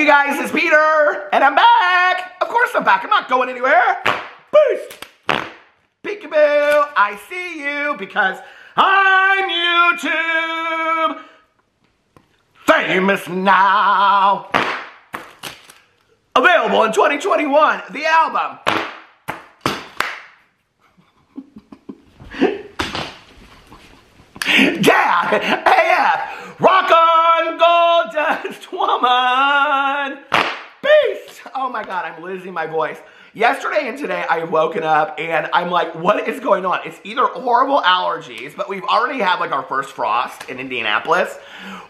Hey, you guys, it's Peter, and I'm back. Of course, I'm back. I'm not going anywhere. Boost. Peekaboo, I see you because I'm YouTube famous now. Available in 2021, the album. Dad, AF, Rock on Dust Woman. Beast. Oh my God, I'm losing my voice. Yesterday and today, I have woken up and I'm like, what is going on? It's either horrible allergies, but we've already had like our first frost in Indianapolis,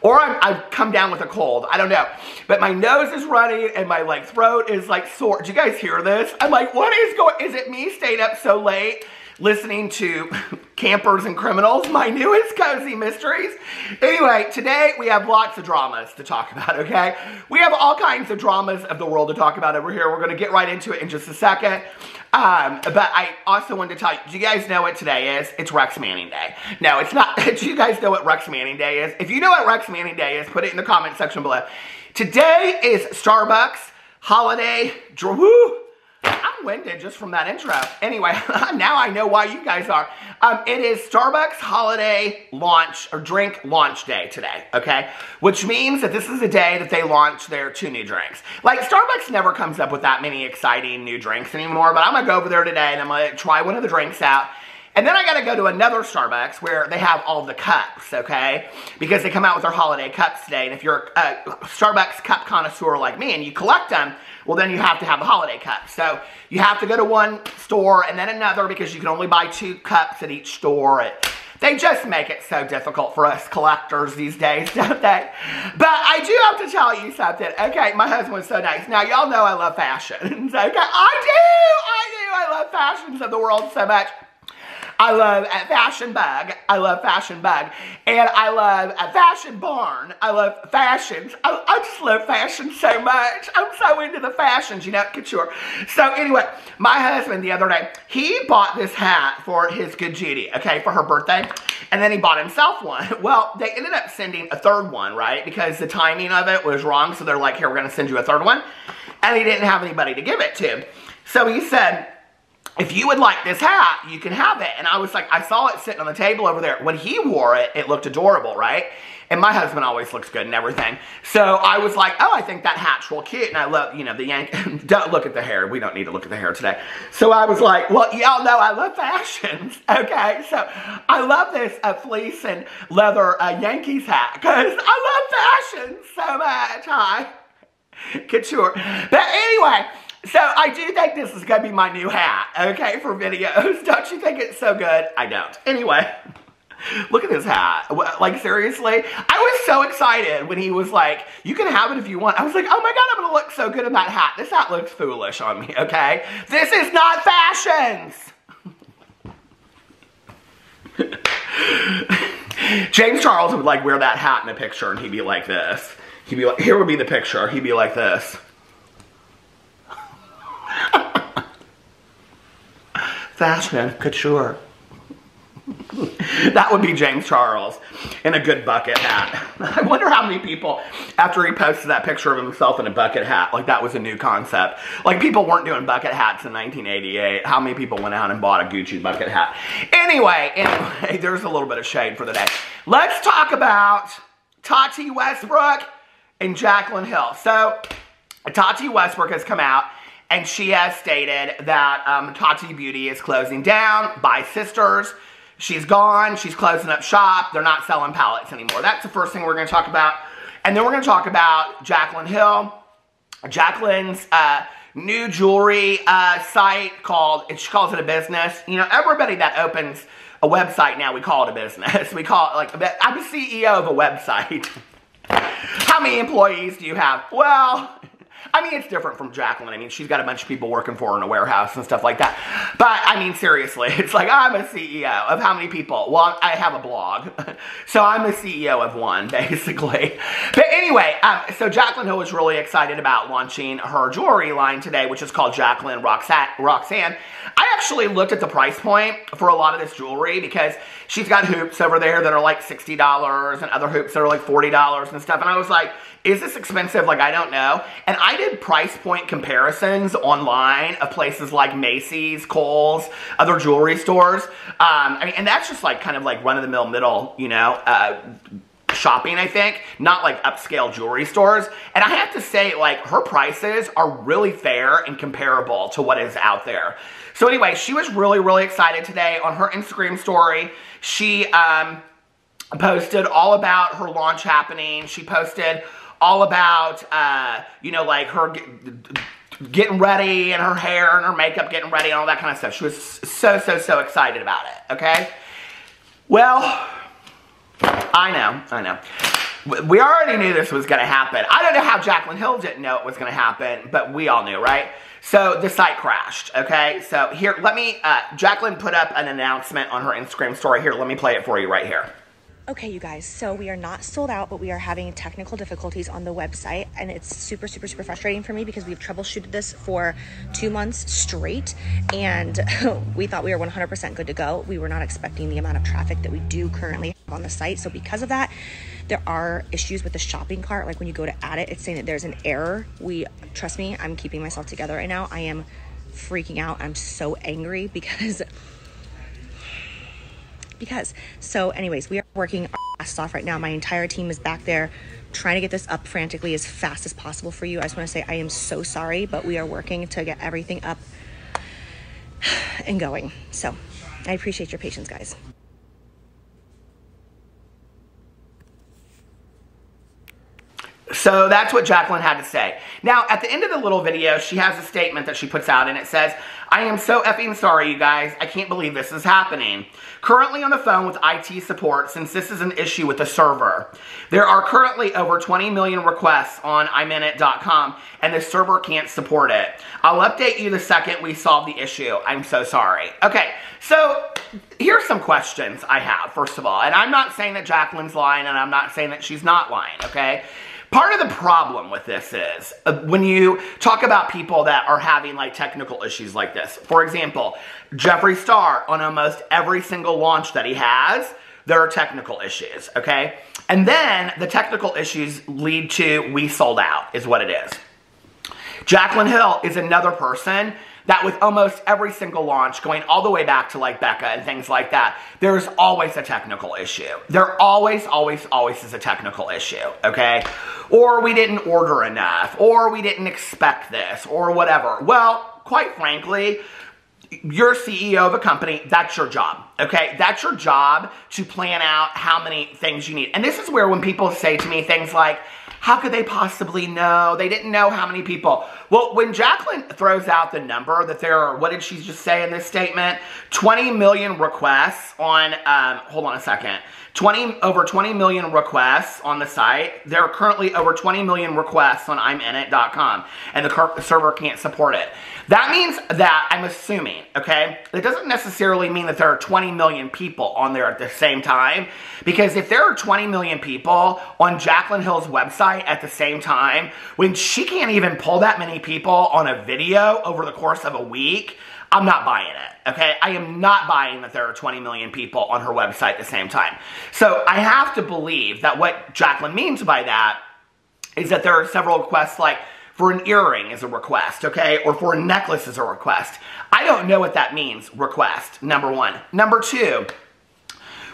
or I'm, I've come down with a cold. I don't know. But my nose is running and my like throat is like sore. Do you guys hear this? I'm like, what is going, is it me staying up so late? Listening to Campers and Criminals, my newest cozy mysteries. Anyway, today we have lots of dramas to talk about, okay? We have all kinds of dramas of the world to talk about over here. We're to get right into it in just a second. Um, but I also wanted to tell you, do you guys know what today is? It's Rex Manning Day. No, it's not. do you guys know what Rex Manning Day is? If you know what Rex Manning Day is, put it in the comment section below. Today is Starbucks holiday, woo, winded just from that intro. Anyway, now I know why you guys are. Um, it is Starbucks holiday launch or drink launch day today, okay? Which means that this is the day that they launch their two new drinks. Like Starbucks never comes up with that many exciting new drinks anymore, but I'm gonna go over there today and I'm gonna try one of the drinks out. And then I gotta go to another Starbucks where they have all the cups, okay? Because they come out with their holiday cups today. And if you're a Starbucks cup connoisseur like me and you collect them, well then you have to have the holiday cups. So you have to go to one store and then another because you can only buy two cups at each store. It, they just make it so difficult for us collectors these days, don't they? But I do have to tell you something. Okay, my husband was so nice. Now, y'all know I love fashions. Okay, I do, I do. I love fashions of the world so much. I love a Fashion Bug. I love Fashion Bug. And I love a Fashion Barn. I love fashions. I, I just love fashion so much. I'm so into the fashions, you know, couture. So anyway, my husband the other day, he bought this hat for his good Judy, okay, for her birthday. And then he bought himself one. Well, they ended up sending a third one, right? Because the timing of it was wrong. So they're like, here, we're going to send you a third one. And he didn't have anybody to give it to. So he said, if you would like this hat, you can have it. And I was like, I saw it sitting on the table over there. When he wore it, it looked adorable, right? And my husband always looks good and everything. So I was like, oh, I think that hat's real cute. And I love, you know, the Yank. don't look at the hair. We don't need to look at the hair today. So I was like, well, y'all know I love fashions. Okay. So I love this uh, fleece and leather uh, Yankees hat because I love fashion so much. Hi. Couture. But anyway, so I do think this is going to be my new hat, okay, for videos. Don't you think it's so good? I don't. Anyway, look at this hat. Like, seriously? I was so excited when he was like, you can have it if you want. I was like, oh my God, I'm going to look so good in that hat. This hat looks foolish on me, okay? This is not fashions. James Charles would like wear that hat in a picture and he'd be like this. He'd be like, here would be the picture. He'd be like this. Fashion, couture. that would be James Charles in a good bucket hat. I wonder how many people, after he posted that picture of himself in a bucket hat, like that was a new concept. Like people weren't doing bucket hats in 1988. How many people went out and bought a Gucci bucket hat? Anyway, anyway, there's a little bit of shade for the day. Let's talk about Tati Westbrook and Jaclyn Hill. So, Tati Westbrook has come out and she has stated that um, Tati Beauty is closing down by sisters. She's gone. She's closing up shop. They're not selling palettes anymore. That's the first thing we're going to talk about. And then we're going to talk about Jaclyn Hill. Jaclyn's uh, new jewelry uh, site called, she calls it a business. You know, everybody that opens a website now, we call it a business. We call it like, I'm the CEO of a website. How many employees do you have? Well, I mean, it's different from Jaclyn. I mean, she's got a bunch of people working for her in a warehouse and stuff like that. But, I mean, seriously, it's like, I'm a CEO of how many people? Well, I have a blog. so I'm the CEO of one, basically. But anyway, um, so Jaclyn Hill was really excited about launching her jewelry line today, which is called Jaclyn Roxanne. Roxanne. I actually looked at the price point for a lot of this jewelry because she's got hoops over there that are like $60 and other hoops that are like $40 and stuff. And I was like, is this expensive? Like, I don't know. And I did price point comparisons online of places like Macy's, Kohl's, other jewelry stores. Um, I mean, and that's just like kind of like run of the mill middle, you know, uh, shopping, I think, not like upscale jewelry stores. And I have to say, like, her prices are really fair and comparable to what is out there. So anyway, she was really, really excited today on her Instagram story. She um, posted all about her launch happening. She posted all about, uh, you know, like her getting ready and her hair and her makeup getting ready and all that kind of stuff. She was so, so, so excited about it, okay? Well, I know, I know. We already knew this was going to happen. I don't know how Jaclyn Hill didn't know it was going to happen, but we all knew, right? So the site crashed, okay? So here, let me, uh, Jaclyn put up an announcement on her Instagram story. Here, let me play it for you right here. Okay, you guys, so we are not sold out, but we are having technical difficulties on the website, and it's super, super, super frustrating for me because we've troubleshooted this for two months straight, and we thought we were 100% good to go. We were not expecting the amount of traffic that we do currently have on the site, so because of that, there are issues with the shopping cart. Like when you go to add it, it's saying that there's an error. We, trust me, I'm keeping myself together right now. I am freaking out. I'm so angry because because. So, anyways, we are working our ass off right now. My entire team is back there trying to get this up frantically as fast as possible for you. I just want to say I am so sorry, but we are working to get everything up and going. So, I appreciate your patience, guys. So that's what Jaclyn had to say. Now, at the end of the little video, she has a statement that she puts out, and it says, I am so effing sorry, you guys. I can't believe this is happening. Currently on the phone with IT support since this is an issue with the server. There are currently over 20 million requests on iminit.com, and the server can't support it. I'll update you the second we solve the issue. I'm so sorry. Okay, so here's some questions I have, first of all. And I'm not saying that Jaclyn's lying, and I'm not saying that she's not lying, okay? Part of the problem with this is uh, when you talk about people that are having like technical issues like this. For example, Jeffree Star on almost every single launch that he has, there are technical issues, okay? And then the technical issues lead to we sold out is what it is. Jaclyn Hill is another person that with almost every single launch, going all the way back to like Becca and things like that, there's always a technical issue. There always, always, always is a technical issue, okay? Or we didn't order enough, or we didn't expect this, or whatever. Well, quite frankly, you're CEO of a company, that's your job, okay? That's your job to plan out how many things you need. And this is where when people say to me things like, how could they possibly know? They didn't know how many people. Well, when Jaclyn throws out the number that there are, what did she just say in this statement? 20 million requests on, um, hold on a second. 20 over 20 million requests on the site. There are currently over 20 million requests on iminit.com and the server can't support it. That means that I'm assuming, okay? It doesn't necessarily mean that there are 20 million people on there at the same time because if there are 20 million people on Jaclyn Hill's website at the same time, when she can't even pull that many people on a video over the course of a week, I'm not buying it, okay? I am not buying that there are 20 million people on her website at the same time. So I have to believe that what Jaclyn means by that is that there are several requests like for an earring is a request, okay? Or for a necklace is a request. I don't know what that means, request, number one. Number two,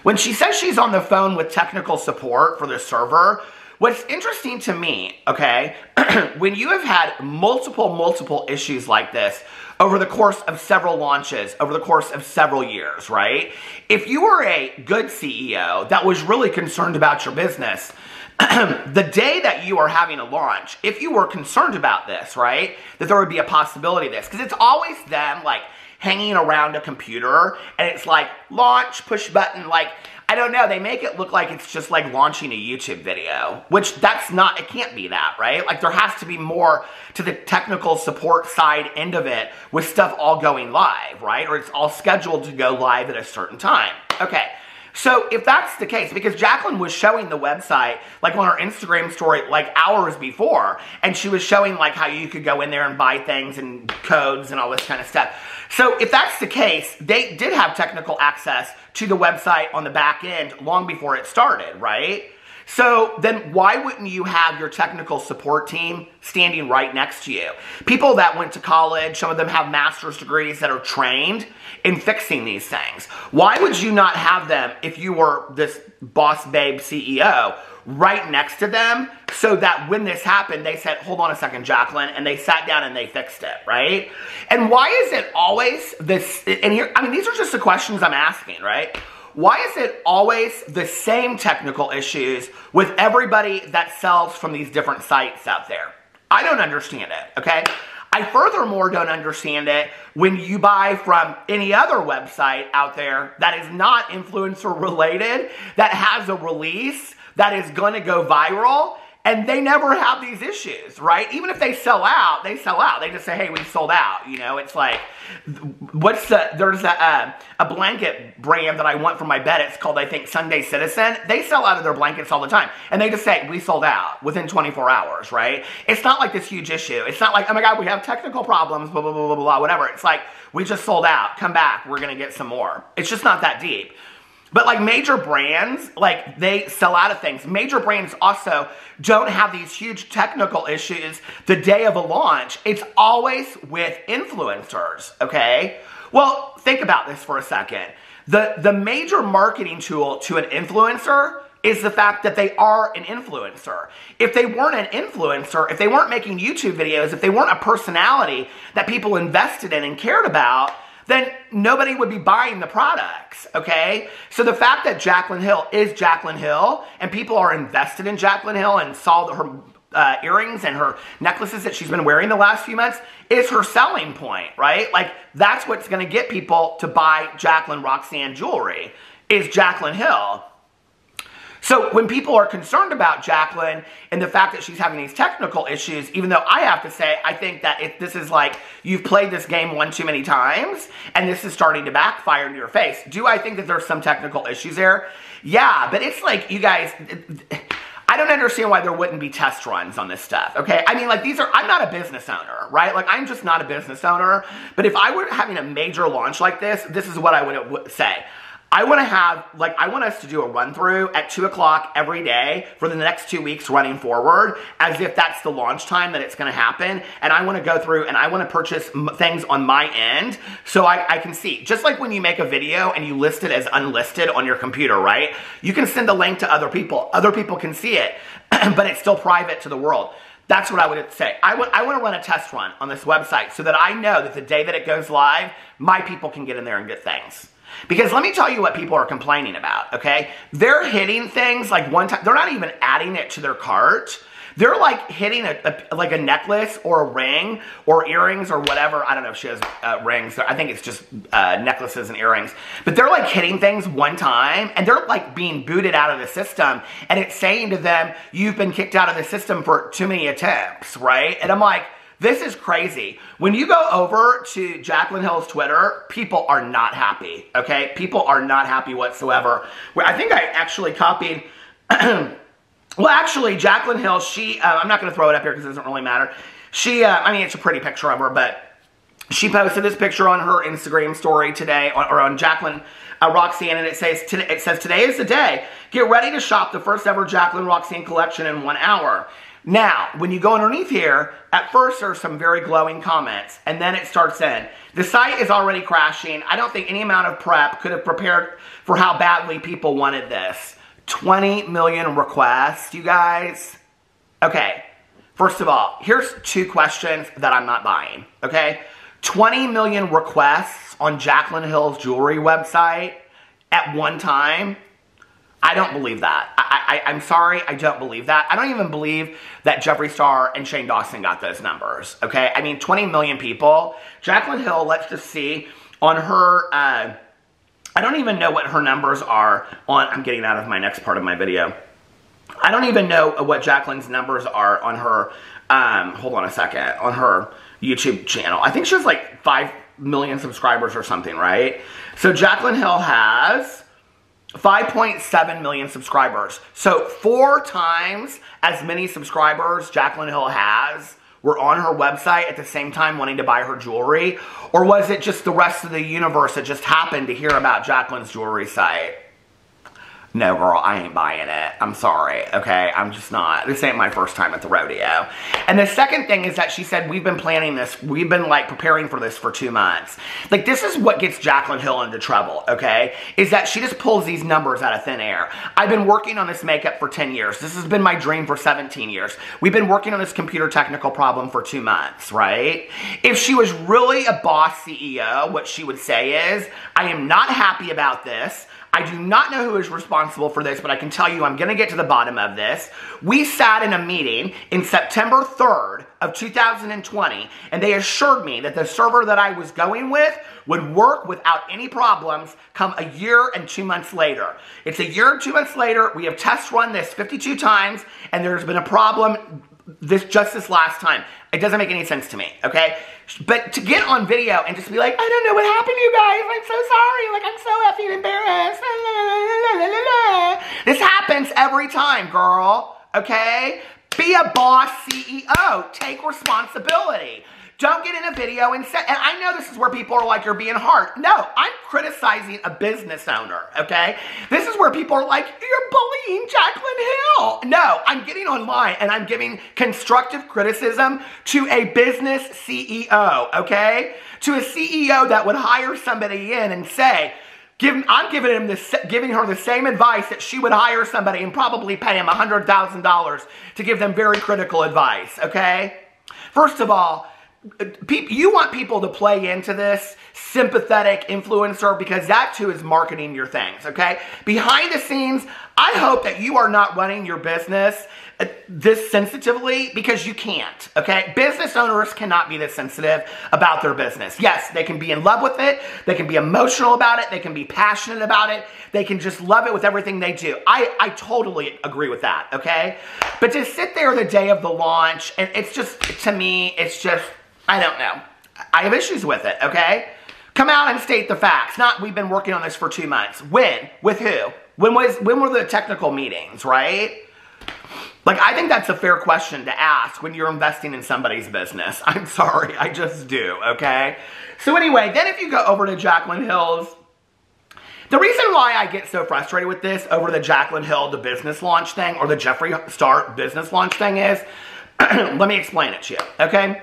when she says she's on the phone with technical support for the server, What's interesting to me, okay, when you have had multiple, multiple issues like this over the course of several launches, over the course of several years, right? If you were a good CEO that was really concerned about your business, the day that you are having a launch, if you were concerned about this, right, that there would be a possibility of this, because it's always them, like, hanging around a computer, and it's like, launch, push button, like, I don't know, they make it look like it's just like launching a YouTube video, which that's not, it can't be that, right? Like there has to be more to the technical support side end of it with stuff all going live, right? Or it's all scheduled to go live at a certain time. Okay, So if that's the case, because Jaclyn was showing the website like on her Instagram story like hours before, and she was showing like how you could go in there and buy things and codes and all this kind of stuff. So if that's the case, they did have technical access to the website on the back end long before it started, right? So then why wouldn't you have your technical support team standing right next to you? People that went to college, some of them have master's degrees that are trained in fixing these things. Why would you not have them if you were this boss babe CEO right next to them so that when this happened, they said, hold on a second, Jaclyn, and they sat down and they fixed it, right? And why is it always this, and here, I mean, these are just the questions I'm asking, right? Why is it always the same technical issues with everybody that sells from these different sites out there? I don't understand it, okay? I furthermore don't understand it when you buy from any other website out there that is not influencer related, that has a release that is to go viral, and they never have these issues, right? Even if they sell out, they sell out. They just say, hey, we sold out. You know, it's like, what's the, there's a, uh, a blanket brand that I want for my bed. It's called, I think, Sunday Citizen. They sell out of their blankets all the time. And they just say, we sold out within 24 hours, right? It's not like this huge issue. It's not like, oh my God, we have technical problems, blah, blah, blah, blah, blah, whatever. It's like, we just sold out. Come back. We're to get some more. It's just not that deep. But like major brands, like they sell out of things. Major brands also don't have these huge technical issues the day of a launch. It's always with influencers, okay? Well, think about this for a second. The, the major marketing tool to an influencer is the fact that they are an influencer. If they weren't an influencer, if they weren't making YouTube videos, if they weren't a personality that people invested in and cared about, then nobody would be buying the products, okay? So the fact that Jaclyn Hill is Jaclyn Hill and people are invested in Jaclyn Hill and saw her uh, earrings and her necklaces that she's been wearing the last few months is her selling point, right? Like that's what's gonna get people to buy Jaclyn Roxanne jewelry is Jaclyn Hill. So when people are concerned about Jaclyn and the fact that she's having these technical issues, even though I have to say, I think that if this is like, you've played this game one too many times, and this is starting to backfire in your face. Do I think that there's some technical issues there? Yeah, but it's like, you guys... I don't understand why there wouldn't be test runs on this stuff, okay? I mean, like, these are, I'm not a business owner, right? Like, I'm just not a business owner. But if I were having a major launch like this, this is what I would say. I want to have, like, I want us to do a run through at 2 o'clock every day for the next two weeks running forward, as if that's the launch time that it's going to happen. And I want to go through and I want to purchase things on my end so I, I can see. Just like when you make a video and you list it as unlisted on your computer, right? You can send a link to other people. Other people can see it, but it's still private to the world. That's what I would say. I, would, I want to run a test run on this website so that I know that the day that it goes live, my people can get in there and get things. Because let me tell you what people are complaining about, okay? They're hitting things like one time, they're not even adding it to their cart. They're like hitting a, a, like a necklace or a ring or earrings or whatever. I don't know if she has uh, rings. I think it's just uh, necklaces and earrings. But they're like hitting things one time and they're like being booted out of the system. And it's saying to them, you've been kicked out of the system for too many attempts, right? And I'm like, this is crazy. When you go over to Jaclyn Hill's Twitter, people are not happy, okay? People are not happy whatsoever. I think I actually copied... well, actually, Jaclyn Hill, she... Uh, I'm not going to throw it up here because it doesn't really matter. She, uh, I mean, it's a pretty picture of her, but she posted this picture on her Instagram story today, or on Jaclyn uh, Roxanne, and it says, it says, today is the day. Get ready to shop the first ever Jaclyn Roxanne collection in one hour. Now, when you go underneath here, at first there's some very glowing comments, and then it starts in. The site is already crashing. I don't think any amount of prep could have prepared for how badly people wanted this. 20 million requests, you guys. Okay, first of all, here's two questions that I'm not buying, okay? 20 million requests on Jaclyn Hill's jewelry website at one time I don't believe that. I, I, am sorry, I don't believe that. I don't even believe that Jeffree Star and Shane Dawson got those numbers, okay? I mean, 20 million people. Jaclyn Hill, let's just see, on her, uh, I don't even know what her numbers are on, I'm getting out of my next part of my video. I don't even know what Jaclyn's numbers are on her, um, hold on a second, on her YouTube channel. I think she has like 5 million subscribers or something, right? So Jaclyn Hill has 5.7 million subscribers. So four times as many subscribers Jaclyn Hill has were on her website at the same time wanting to buy her jewelry? Or was it just the rest of the universe that just happened to hear about Jaclyn's jewelry site? No girl, I ain't buying it. I'm sorry, okay? I'm just not. This ain't my first time at the rodeo. And the second thing is that she said, we've been planning this, we've been like preparing for this for two months. Like this is what gets Jaclyn Hill into trouble, okay? Is that she just pulls these numbers out of thin air. I've been working on this makeup for 10 years. This has been my dream for 17 years. We've been working on this computer technical problem for two months, right? If she was really a boss CEO, what she would say is, I am not happy about this. I do not know who is responsible for this, but I can tell you I'm going to get to the bottom of this. We sat in a meeting in September 3rd of 2020, and they assured me that the server that I was going with would work without any problems come a year and two months later. It's a year and two months later. We have test run this 52 times, and there's been a problem this just this last time. It doesn't make any sense to me, okay? But to get on video and just be like, I don't know what happened to you guys. I'm so sorry. Like, I'm so effing embarrassed. This happens every time, girl, okay? Be a boss CEO. Take responsibility. Don't get in a video and say, and I know this is where people are like, you're being hard. No, I'm criticizing a business owner, okay? This is where people are like, you're bullying Jaclyn Hill. No, I'm getting online and I'm giving constructive criticism to a business CEO, okay? To a CEO that would hire somebody in and say, Give, I'm giving him this, giving her the same advice that she would hire somebody and probably pay him $100,000 to give them very critical advice, okay? First of all, you want people to play into this sympathetic influencer because that too is marketing your things, okay? Behind the scenes, I hope that you are not running your business uh, this sensitively because you can't, okay? Business owners cannot be this sensitive about their business. Yes, they can be in love with it. They can be emotional about it. They can be passionate about it. They can just love it with everything they do. I, I totally agree with that, okay? But to sit there the day of the launch, and it's just, to me, it's just, I don't know. I have issues with it, okay? Come out and state the facts. Not we've been working on this for two months. When? With who? When was when were the technical meetings, right? Like, I think that's a fair question to ask when you're investing in somebody's business. I'm sorry, I just do, okay? So anyway, then if you go over to Jaclyn Hill's, the reason why I get so frustrated with this over the Jaclyn Hill, the business launch thing, or the Jeffree Star business launch thing is, let me explain it to you, okay?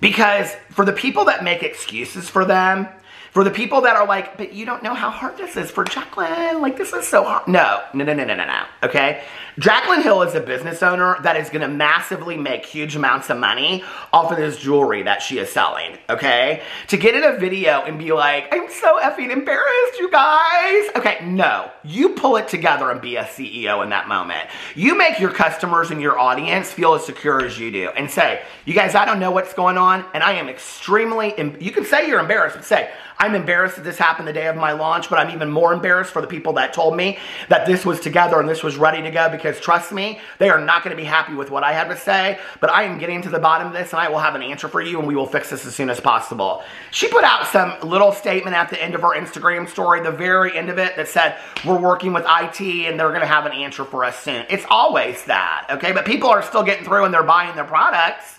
Because for the people that make excuses for them, for the people that are like, but you don't know how hard this is for Jaclyn. Like, this is so hard. No, no, no, no, no, no, no. Okay? Jaclyn Hill is a business owner that is to massively make huge amounts of money off of this jewelry that she is selling. Okay? To get in a video and be like, I'm so effing embarrassed, you guys. Okay, no. You pull it together and be a CEO in that moment. You make your customers and your audience feel as secure as you do and say, you guys, I don't know what's going on and I am extremely, you can say you're embarrassed, but say, I'm embarrassed that this happened the day of my launch, but I'm even more embarrassed for the people that told me that this was together and this was ready to go because trust me, they are not going to be happy with what I had to say, but I am getting to the bottom of this and I will have an answer for you and we will fix this as soon as possible. She put out some little statement at the end of her Instagram story, the very end of it, that said, we're working with IT and they're going to have an answer for us soon. It's always that, okay? But people are still getting through and they're buying their products.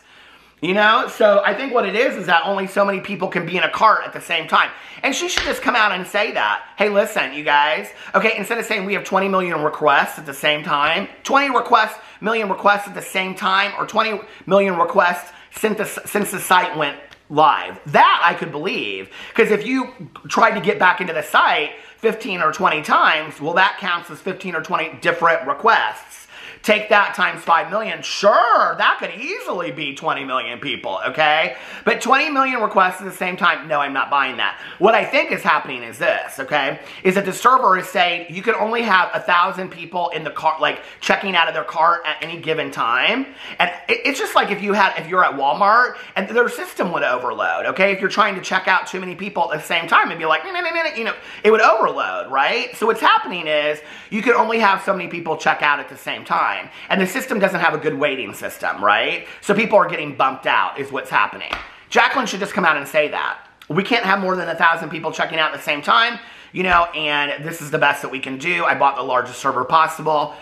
You know, so I think what it is is that only so many people can be in a cart at the same time. And she should just come out and say that. Hey, listen, you guys. Okay, instead of saying we have 20 million requests at the same time, 20 requests, million requests at the same time, or 20 million requests since the, since the site went live. That I could believe. Because if you tried to get back into the site 15 or 20 times, well, that counts as 15 or 20 different requests. Take that times 5 million. Sure, that could easily be 20 million people, okay? But 20 million requests at the same time, no, I'm not buying that. What I think is happening is this, okay? Is that the server is saying you can only have a thousand people in the cart, like checking out of their cart at any given time. And it's just like if you had, if you're at Walmart and their system would overload, okay? If you're trying to check out too many people at the same time, it'd be like, you know, it would overload, right? So what's happening is you can only have so many people check out at the same time time. And the system doesn't have a good waiting system, right? So people are getting bumped out is what's happening. Jaclyn should just come out and say that. We can't have more than a thousand people checking out at the same time you know, and this is the best that we can do. I bought the largest server possible.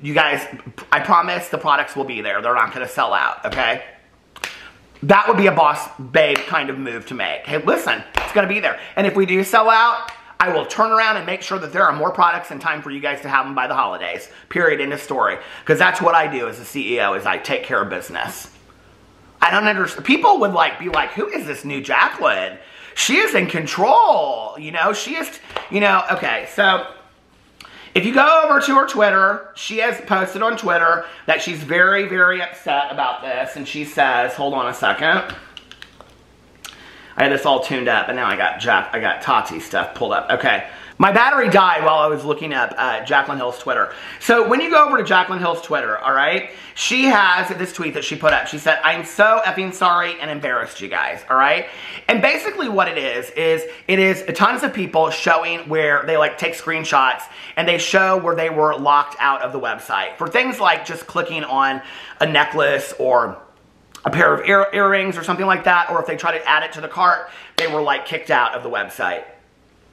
You guys, I promise the products will be there. They're not going to sell out, okay? That would be a boss babe kind of move to make. Hey, listen, it's going to be there. And if we do sell out, I will turn around and make sure that there are more products in time for you guys to have them by the holidays. Period. In the story. Because that's what I do as a CEO is I take care of business. I don't understand. People would like be like, who is this new Jaclyn? She is in control. You know, she is, you know, okay, so if you go over to her Twitter, she has posted on Twitter that she's very, very upset about this. And she says, hold on a second. I had this all tuned up, and now I got Jack, I got Tati stuff pulled up. Okay. My battery died while I was looking up uh, Jaclyn Hill's Twitter. So when you go over to Jaclyn Hill's Twitter, all right, she has this tweet that she put up. She said, I'm so effing sorry and embarrassed, you guys, all right? And basically what it is, is it is tons of people showing where they like take screenshots and they show where they were locked out of the website for things like just clicking on a necklace or a pair of ear earrings or something like that, or if they try to add it to the cart, they were like kicked out of the website.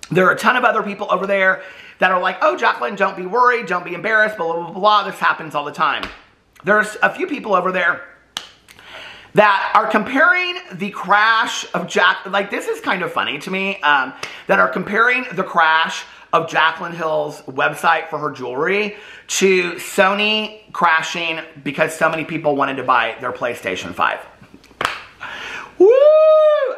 There are a ton of other people over there that are like, oh, Jaclyn, don't be worried, don't be embarrassed, blah, blah, blah, blah. This happens all the time. There's a few people over there that are comparing the crash of Jack, like this is kind of funny to me, um, that are comparing the crash of Jaclyn Hill's website for her jewelry to Sony crashing because so many people wanted to buy their PlayStation 5. Woo!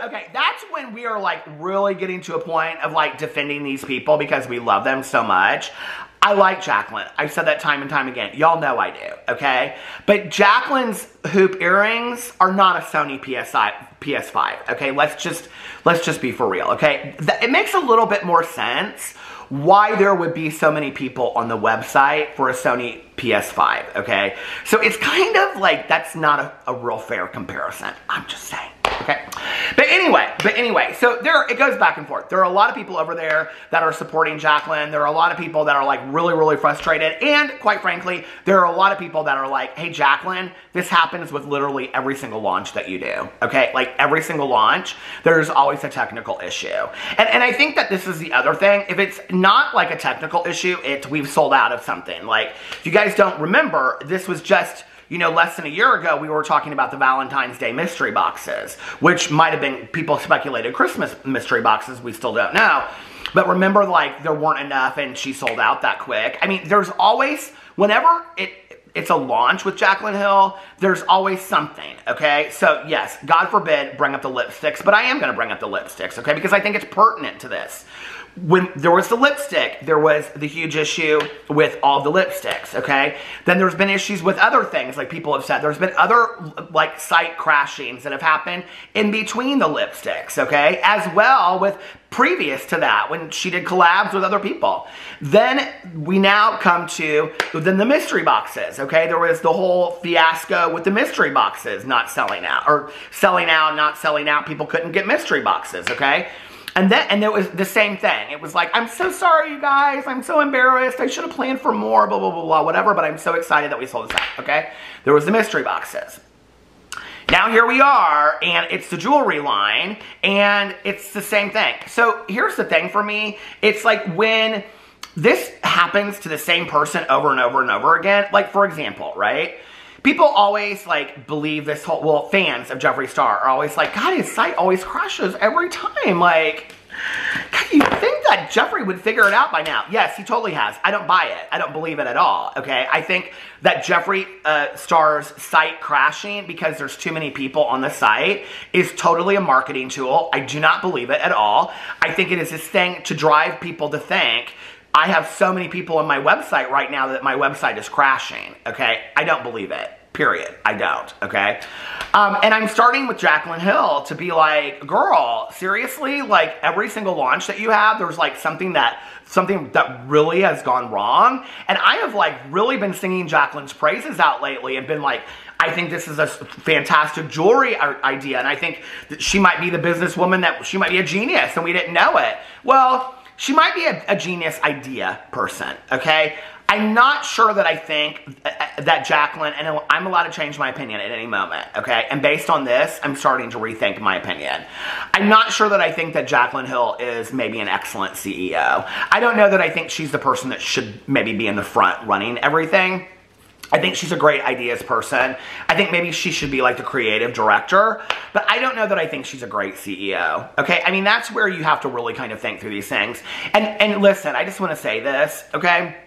Okay, that's when we are like really getting to a point of like defending these people because we love them so much. I like Jaclyn. I've said that time and time again. Y'all know I do, okay? But Jaclyn's hoop earrings are not a Sony PSI, PS5, okay? Let's just, let's just be for real, okay? It makes a little bit more sense why there would be so many people on the website for a Sony PS5, okay? So it's kind of like that's not a, a real fair comparison. I'm just saying. Okay. But anyway, but anyway, so there it goes back and forth. There are a lot of people over there that are supporting Jaclyn. There are a lot of people that are like really, really frustrated. And quite frankly, there are a lot of people that are like, hey, Jaclyn, this happens with literally every single launch that you do. Okay. Like every single launch, there's always a technical issue. And, and I think that this is the other thing. If it's not like a technical issue, it's we've sold out of something. Like if you guys don't remember, this was just you know, less than a year ago, we were talking about the Valentine's Day mystery boxes, which might have been, people speculated Christmas mystery boxes. We still don't know. But remember, like, there weren't enough and she sold out that quick. I mean, there's always, whenever it, it's a launch with Jaclyn Hill, there's always something, okay? So, yes, God forbid, bring up the lipsticks, but I am gonna bring up the lipsticks, okay? Because I think it's pertinent to this when there was the lipstick, there was the huge issue with all the lipsticks, okay? Then there's been issues with other things, like people have said. There's been other, like, site crashings that have happened in between the lipsticks, okay? As well with previous to that, when she did collabs with other people. Then we now come to, then the mystery boxes, okay? There was the whole fiasco with the mystery boxes not selling out, or selling out, not selling out. People couldn't get mystery boxes, okay? And then, and it was the same thing. It was like, I'm so sorry, you guys. I'm so embarrassed. I should have planned for more, blah, blah, blah, blah, whatever. But I'm so excited that we sold this out, okay? There was the mystery boxes. Now here we are, and it's the jewelry line, and it's the same thing. So here's the thing for me. It's like when this happens to the same person over and over and over again, like for example, right? People always like believe this whole, well, fans of Jeffree Star are always like, God, his site always crashes every time. Like, God, you think that Jeffree would figure it out by now? Yes, he totally has. I don't buy it. I don't believe it at all, okay? I think that Jeffree uh, Star's site crashing because there's too many people on the site is totally a marketing tool. I do not believe it at all. I think it is this thing to drive people to think I have so many people on my website right now that my website is crashing, okay? I don't believe it, period. I don't, okay? Um, and I'm starting with Jaclyn Hill to be like, girl, seriously? Like every single launch that you have, there's like something that something that really has gone wrong. And I have like really been singing Jaclyn's praises out lately and been like, I think this is a fantastic jewelry idea. And I think that she might be the businesswoman that she might be a genius and we didn't know it. Well, she might be a, a genius idea person, okay? I'm not sure that I think uh, uh, that Jaclyn, and I'm allowed to change my opinion at any moment, okay? And based on this, I'm starting to rethink my opinion. I'm not sure that I think that Jaclyn Hill is maybe an excellent CEO. I don't know that I think she's the person that should maybe be in the front running everything. I think she's a great ideas person. I think maybe she should be like the creative director, but I don't know that I think she's a great CEO. Okay? I mean, that's where you have to really kind of think through these things. And and listen, I just want to say this, okay?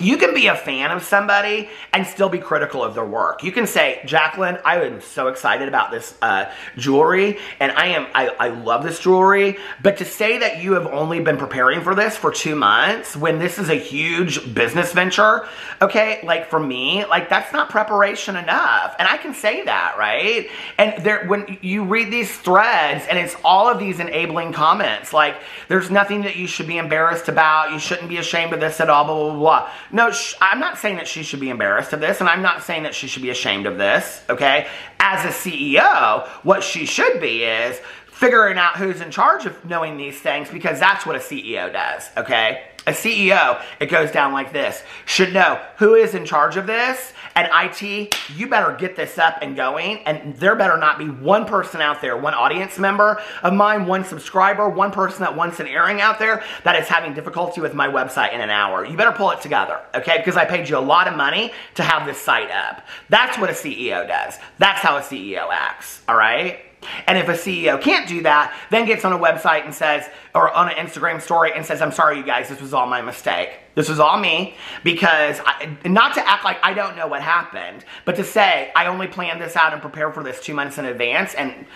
You can be a fan of somebody and still be critical of their work. You can say, Jaclyn, I am so excited about this uh, jewelry, and I am I, I love this jewelry. But to say that you have only been preparing for this for two months when this is a huge business venture, okay, like for me, like that's not preparation enough. And I can say that, right? And there when you read these threads and it's all of these enabling comments, like there's nothing that you should be embarrassed about, you shouldn't be ashamed of this at all, blah, blah, blah, No, I'm not saying that she should be embarrassed of this, and I'm not saying that she should be ashamed of this, okay? As a CEO, what she should be is figuring out who's in charge of knowing these things because that's what a CEO does, okay? A CEO, it goes down like this, should know who is in charge of this and IT, you better get this up and going. And there better not be one person out there, one audience member of mine, one subscriber, one person that wants an airing out there that is having difficulty with my website in an hour. You better pull it together, okay? Because I paid you a lot of money to have this site up. That's what a CEO does. That's how a CEO acts, all right? And if a CEO can't do that, then gets on a website and says, or on an Instagram story and says, I'm sorry, you guys, this was all my mistake. This was all me because, I, not to act like I don't know what happened, but to say, I only planned this out and prepared for this two months in advance, and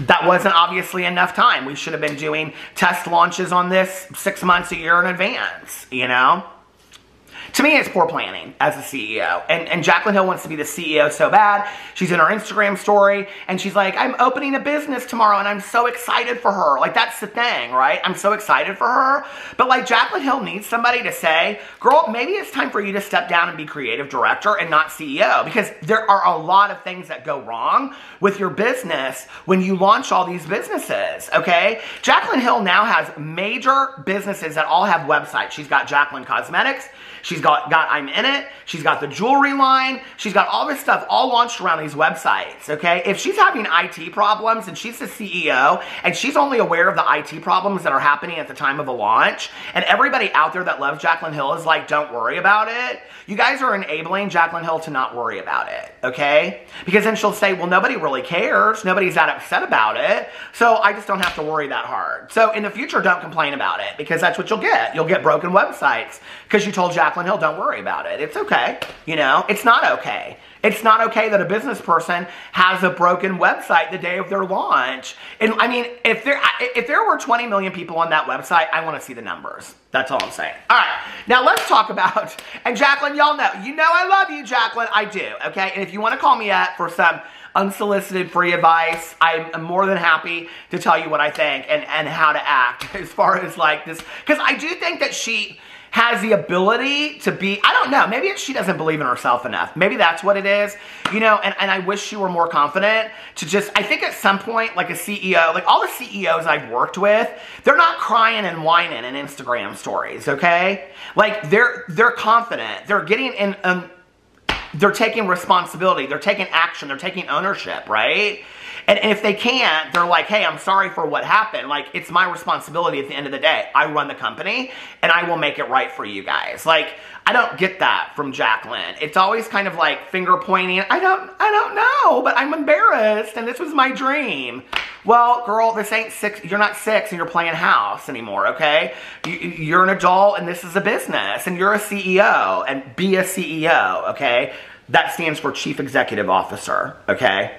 that wasn't obviously enough time. We should have been doing test launches on this six months, a year in advance, you know? To me, it's poor planning as a CEO. And, and Jaclyn Hill wants to be the CEO so bad. She's in her Instagram story and she's like, I'm opening a business tomorrow and I'm so excited for her. Like, that's the thing, right? I'm so excited for her. But like, Jaclyn Hill needs somebody to say, girl, maybe it's time for you to step down and be creative director and not CEO because there are a lot of things that go wrong with your business when you launch all these businesses, okay? Jaclyn Hill now has major businesses that all have websites. She's got Jaclyn Cosmetics. She's got, got I'm in it. She's got the jewelry line. She's got all this stuff all launched around these websites, okay? If she's having IT problems and she's the CEO and she's only aware of the IT problems that are happening at the time of a launch and everybody out there that loves Jaclyn Hill is like, don't worry about it, you guys are enabling Jaclyn Hill to not worry about it, okay? Because then she'll say, well, nobody really cares. Nobody's that upset about it. So I just don't have to worry that hard. So in the future, don't complain about it because that's what you'll get. You'll get broken websites because you told Jaclyn Hill, don't worry about it. It's okay. You know, it's not okay. It's not okay that a business person has a broken website the day of their launch. And I mean, if there if there were 20 million people on that website, I want to see the numbers. That's all I'm saying. All right, now let's talk about, and Jaclyn, y'all know, you know I love you, Jaclyn. I do, okay? And if you want to call me up for some unsolicited free advice, I'm more than happy to tell you what I think and, and how to act as far as like this, because I do think that she, has the ability to be, I don't know, maybe she doesn't believe in herself enough. Maybe that's what it is, you know, and, and I wish she were more confident to just, I think at some point, like a CEO, like all the CEOs I've worked with, they're not crying and whining in Instagram stories, okay? Like they're, they're confident. They're getting in, um, they're taking responsibility. They're taking action. They're taking ownership, right? And, and if they can't, they're like, hey, I'm sorry for what happened. Like, it's my responsibility at the end of the day. I run the company and I will make it right for you guys. Like, I don't get that from Jaclyn. It's always kind of like finger pointing. I don't, I don't know, but I'm embarrassed and this was my dream. Well, girl, this ain't six, you're not six and you're playing house anymore, okay? You, are an adult and this is a business and you're a CEO and be a CEO, okay? That stands for Chief Executive Officer, okay?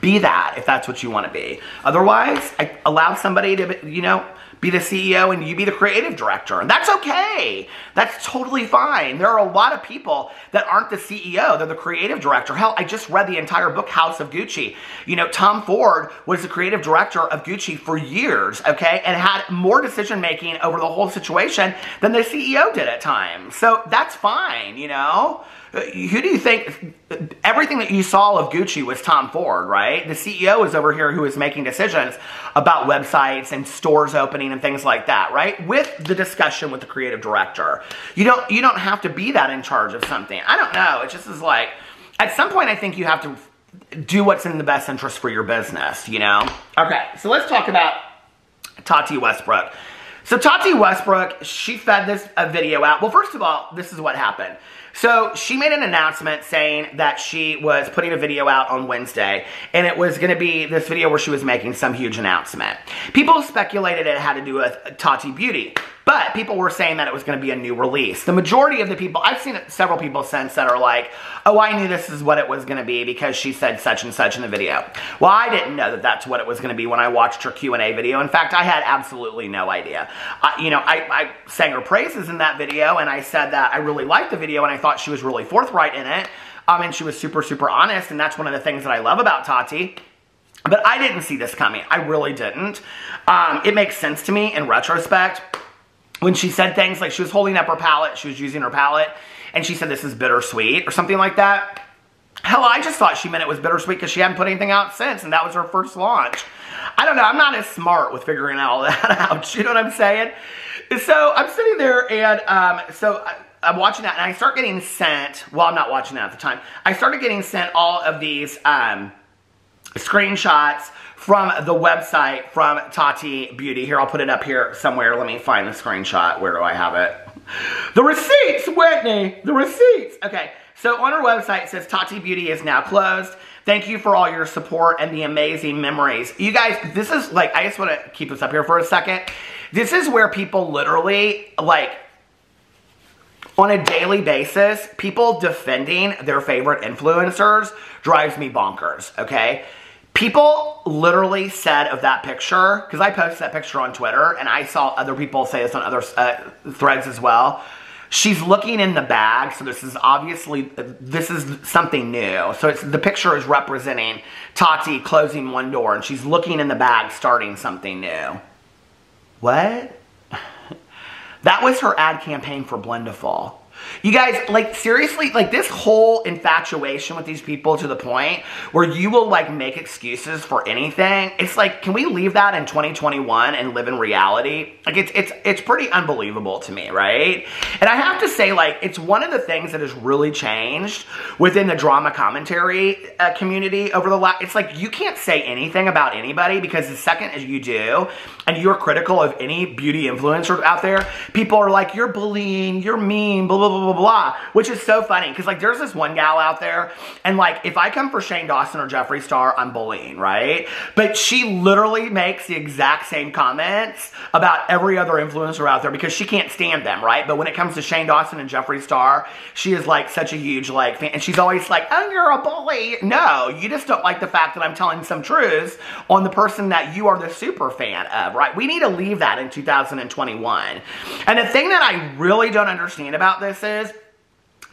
Be that if that's what you want to be. Otherwise, I allow somebody to, you know, be the CEO and you be the creative director. And that's okay. That's totally fine. There are a lot of people that aren't the CEO. They're the creative director. Hell, I just read the entire book, House of Gucci. You know, Tom Ford was the creative director of Gucci for years, okay, and had more decision making over the whole situation than the CEO did at times. So that's fine, you know? Who do you think, everything that you saw of Gucci was Tom Ford, right? The CEO is over here who is making decisions about websites and stores opening and things like that, right? With the discussion with the creative director. You don't you don't have to be that in charge of something. I don't know. It just is like at some point I think you have to do what's in the best interest for your business, you know? Okay, so let's talk about Tati Westbrook. So Tati Westbrook, she fed this a video out. Well, first of all, this is what happened. So she made an announcement saying that she was putting a video out on Wednesday, and it was going to be this video where she was making some huge announcement. People speculated it had to do with Tati Beauty. But people were saying that it was going to be a new release. The majority of the people, I've seen several people since that are like, oh, I knew this is what it was going to be because she said such and such in the video. Well, I didn't know that that's what it was going to be when I watched her Q&A video. In fact, I had absolutely no idea. I, you know, I, I sang her praises in that video and I said that I really liked the video and I thought she was really forthright in it. Um, and she was super, super honest. And that's one of the things that I love about Tati. But I didn't see this coming. I really didn't. Um, it makes sense to me in retrospect when she said things like she was holding up her palette, she was using her palette, and she said this is bittersweet or something like that. Hell, I just thought she meant it was bittersweet because she hadn't put anything out since, and that was her first launch. I don't know. I'm not as smart with figuring all that out. You know what I'm saying? So I'm sitting there, and um, so I'm watching that, and I start getting sent. Well, I'm not watching that at the time. I started getting sent all of these um, screenshots from the website from Tati Beauty. Here, I'll put it up here somewhere. Let me find the screenshot. Where do I have it? The receipts, Whitney. The receipts. Okay, so on her website, it says Tati Beauty is now closed. Thank you for all your support and the amazing memories. You guys, this is like, I just want to keep this up here for a second. This is where people literally, like, on a daily basis, people defending their favorite influencers drives me bonkers, okay? People literally said of that picture, because I posted that picture on Twitter, and I saw other people say this on other uh, threads as well. She's looking in the bag, so this is obviously, this is something new. So the picture is representing Tati closing one door, and she's looking in the bag, starting something new. What? that was her ad campaign for Blendiful. You guys, like seriously, like this whole infatuation with these people to the point where you will like make excuses for anything. It's like, can we leave that in 2021 and live in reality? Like it's it's it's pretty unbelievable to me, right? And I have to say, like, it's one of the things that has really changed within the drama commentary uh, community over the last. It's like you can't say anything about anybody because the second as you do, and you're critical of any beauty influencer out there, people are like, you're bullying, you're mean, blah blah blah blah blah, which is so funny because like there's this one gal out there, and like if I come for Shane Dawson or Jeffree Star, I'm bullying, right? But she literally makes the exact same comments about every other influencer out there because she can't stand them, right? But when it comes to Shane Dawson and Jeffree Star, she is like such a huge like fan, and she's always like, "Oh, you're a bully." No, you just don't like the fact that I'm telling some truths on the person that you are the super fan of, right? We need to leave that in 2021. And the thing that I really don't understand about this is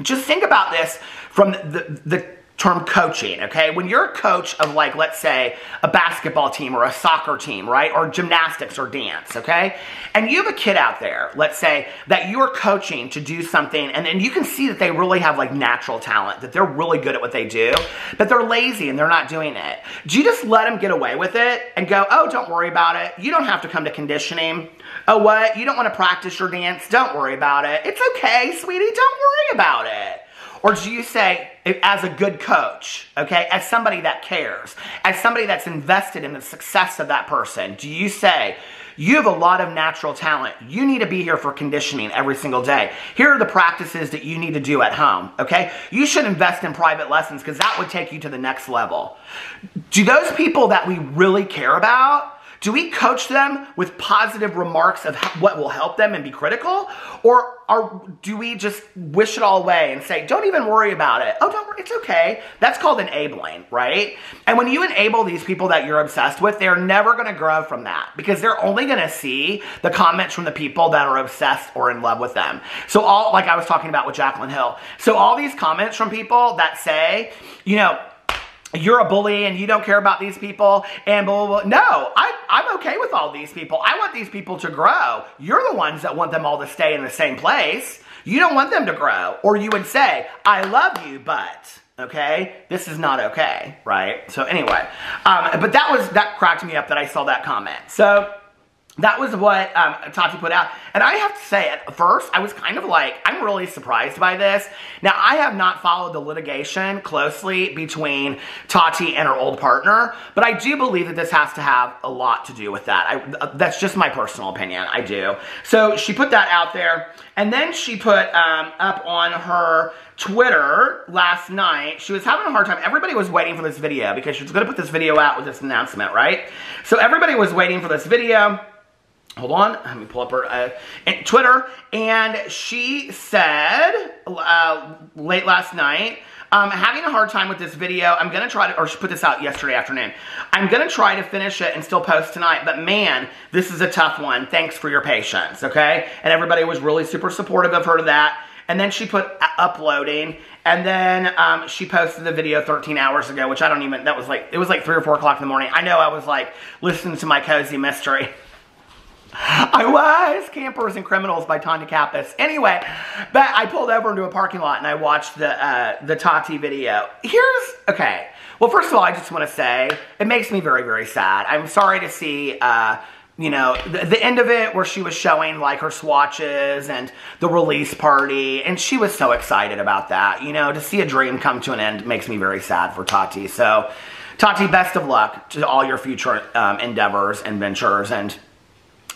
just think about this from the, the term coaching, okay? When you're a coach of like, let's say, a basketball team or a soccer team, right? Or gymnastics or dance, okay? And you have a kid out there, let's say, that you're coaching to do something and then you can see that they really have like natural talent, that they're really good at what they do, but they're lazy and they're not doing it. Do you just let them get away with it and go, oh, don't worry about it. You don't have to come to conditioning. Oh, what? You don't want to practice your dance? Don't worry about it. It's okay, sweetie. Don't worry about it. Or do you say, as a good coach, okay, as somebody that cares, as somebody that's invested in the success of that person, do you say, you have a lot of natural talent. You need to be here for conditioning every single day. Here are the practices that you need to do at home, okay? You should invest in private lessons because that would take you to the next level. Do those people that we really care about, do we coach them with positive remarks of what will help them and be critical? Or are, do we just wish it all away and say, don't even worry about it? Oh, don't worry, it's okay. That's called enabling, right? And when you enable these people that you're obsessed with, they're never gonna grow from that because they're only gonna see the comments from the people that are obsessed or in love with them. So all, like I was talking about with Jaclyn Hill. So all these comments from people that say, you know, you're a bully and you don't care about these people and blah, blah, blah. No, I, I'm okay with all these people. I want these people to grow. You're the ones that want them all to stay in the same place. You don't want them to grow. Or you would say, I love you, but, okay, this is not okay, right? So anyway, um, but that was, that cracked me up that I saw that comment. So that was what um, Tati put out. And I have to say, at first, I was kind of like, I'm really surprised by this. Now, I have not followed the litigation closely between Tati and her old partner, but I do believe that this has to have a lot to do with that. I, uh, that's just my personal opinion. I do. So she put that out there. And then she put um, up on her Twitter last night, she was having a hard time. Everybody was waiting for this video because she was going to put this video out with this announcement, right? So everybody was waiting for this video. Hold on, let me pull up her uh, Twitter. And she said uh, late last night, having a hard time with this video. I'm to try to, or she put this out yesterday afternoon. I'm to try to finish it and still post tonight. But man, this is a tough one. Thanks for your patience, okay? And everybody was really super supportive of her to that. And then she put uploading, and then um, she posted the video 13 hours ago, which I don't even, that was like, it was like 3 or 4 o'clock in the morning. I know I was like listening to my cozy mystery. I was Campers and Criminals by Tonya Kappes. Anyway, but I pulled over into a parking lot and I watched the uh, the Tati video. Here's okay. Well, first of all, I just want to say it makes me very very sad. I'm sorry to see. Uh, you know, the, the, end of it where she was showing like her swatches and the release party, and she was so excited about that. You know, to see a dream come to an end makes me very sad for Tati. So, Tati, best of luck to all your future um, endeavors and ventures, and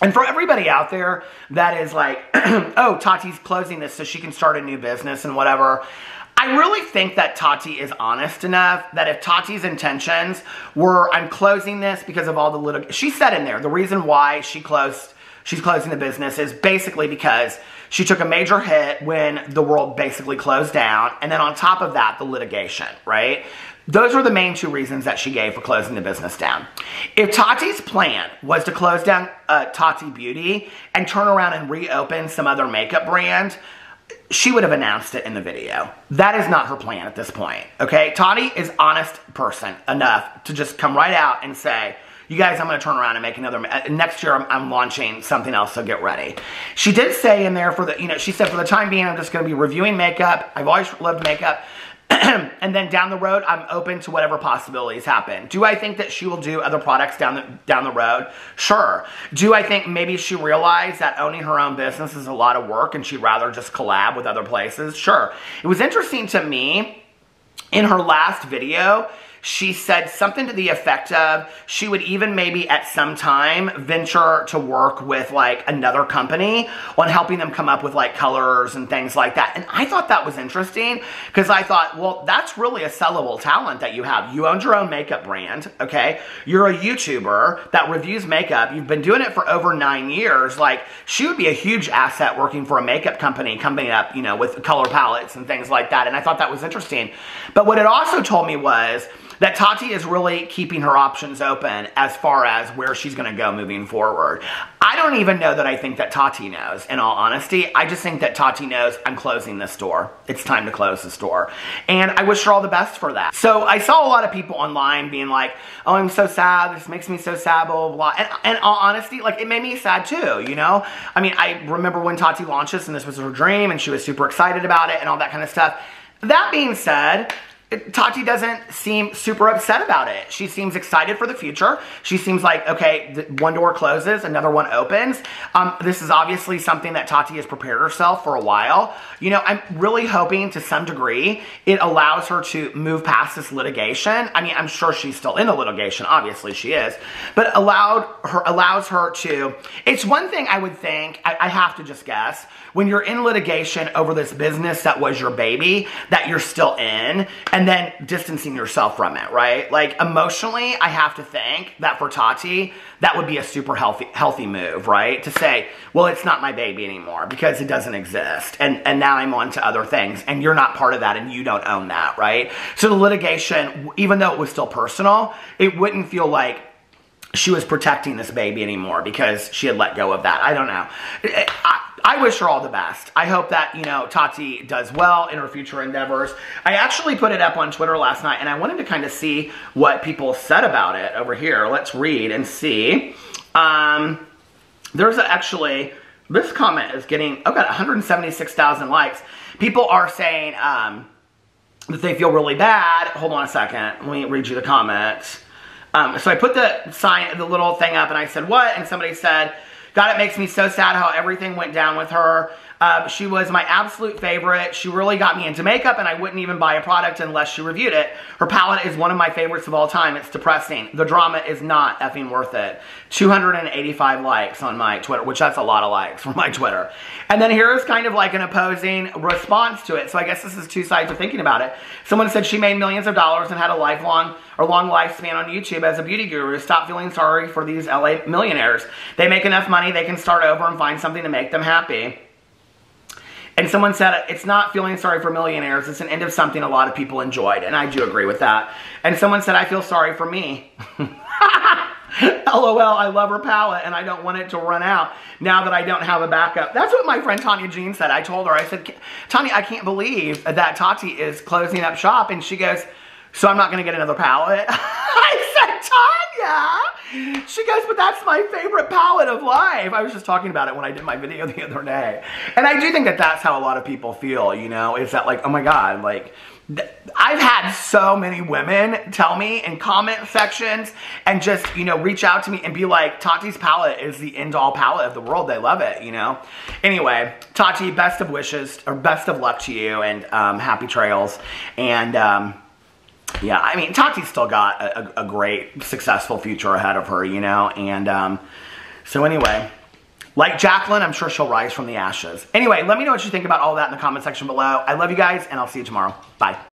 and for everybody out there that is like, oh, Tati's closing this so she can start a new business and whatever. I really think that Tati is honest enough that if Tati's intentions were, I'm closing this because of all the little, she said in there, the reason why she closed, she's closing the business is basically because she took a major hit when the world basically closed down. And then on top of that, the litigation, right? Those were the main two reasons that she gave for closing the business down. If Tati's plan was to close down uh, Tati Beauty and turn around and reopen some other makeup brand, she would have announced it in the video. That is not her plan at this point, okay? Tati is honest person enough to just come right out and say, you guys, I'm going to turn around and make another, uh, next year I'm, I'm, launching something else, so get ready. She did say in there for the, you know, she said for the time being, I'm just going to be reviewing makeup. I've always loved makeup. and then down the road, I'm open to whatever possibilities happen. Do I think that she will do other products down the down the road? Sure. Do I think maybe she realized that owning her own business is a lot of work and she'd rather just collab with other places? Sure. It was interesting to me in her last video, she said something to the effect of she would even maybe at some time venture to work with like another company on helping them come up with like colors and things like that. And I thought that was interesting because I thought, well, that's really a sellable talent that you have. You own your own makeup brand, okay? You're a YouTuber that reviews makeup. You've been doing it for over nine years. Like, she would be a huge asset working for a makeup company, coming up, you know, with color palettes and things like that. And I thought that was interesting. But what it also told me was, that Tati is really keeping her options open as far as where she's going to go moving forward. I don't even know that I think that Tati knows, in all honesty. I just think that Tati knows I'm closing this door. It's time to close the door. And I wish her all the best for that. So I saw a lot of people online being like, oh, I'm so sad. This makes me so sad, blah, blah, blah. And, and all honesty, like, it made me sad too, you know? I mean, I remember when Tati launched this and this was her dream and she was super excited about it and all that kind of stuff. That being said, Tati doesn't seem super upset about it. She seems excited for the future. She seems like, okay, one door closes, another one opens. Um, this is obviously something that Tati has prepared herself for a while. You know, I'm really hoping to some degree it allows her to move past this litigation. I mean, I'm sure she's still in the litigation. Obviously she is. But allowed her, allows her to, it's one thing I would think, I, I have to just guess, when you're in litigation over this business that was your baby, that you're still in, and then distancing yourself from it, right? Like emotionally, I have to think that for Tati, that would be a super healthy healthy move, right? To say, well, it's not my baby anymore because it doesn't exist. And and now I'm on to other things and you're not part of that and you don't own that, right? So the litigation, even though it was still personal, it wouldn't feel like she was protecting this baby anymore because she had let go of that. I don't know. I, wish her all the best. I hope that, you know, Tati does well in her future endeavors. I actually put it up on Twitter last night and I wanted to kind of see what people said about it over here. Let's read and see. Um, there's actually, this comment is getting, I've got 176,000 likes. People are saying um, that they feel really bad. Hold on a second. Let me read you the comments. Um, so I put the sign, the little thing up and I said, what? And somebody said, God, it makes me so sad how everything went down with her. Uh, she was my absolute favorite. She really got me into makeup, and I wouldn't even buy a product unless she reviewed it. Her palette is one of my favorites of all time. It's depressing. The drama is not effing worth it. 285 likes on my Twitter, which that's a lot of likes for my Twitter. And then here's kind of like an opposing response to it. So I guess this is two sides of thinking about it. Someone said she made millions of dollars and had a lifelong or long lifespan on YouTube as a beauty guru. Stop feeling sorry for these LA millionaires. They make enough money, they can start over and find something to make them happy. And someone said it's not feeling sorry for millionaires, it's an end of something a lot of people enjoyed. And I do agree with that. And someone said, I feel sorry for me. LOL, I love her palette and I don't want it to run out now that I don't have a backup. That's what my friend Tanya Jean said. I told her, I said, Tanya, I can't believe that Tati is closing up shop. And she goes, so I'm not to get another palette. I said, Tanya. She goes, but that's my favorite palette of life. I was just talking about it when I did my video the other day. And I do think that that's how a lot of people feel, you know, is that like, oh my God, like, I've had so many women tell me in comment sections and just, you know, reach out to me and be like, Tati's palette is the end-all palette of the world. They love it, you know? Anyway, Tati, best of wishes, or best of luck to you, and um, happy trails. And, um, yeah, I mean, Tati's still got a, a, great, successful future ahead of her, you know? And um, so anyway, like Jaclyn, I'm sure she'll rise from the ashes. Anyway, let me know what you think about all that in the comment section below. I love you guys, and I'll see you tomorrow. Bye.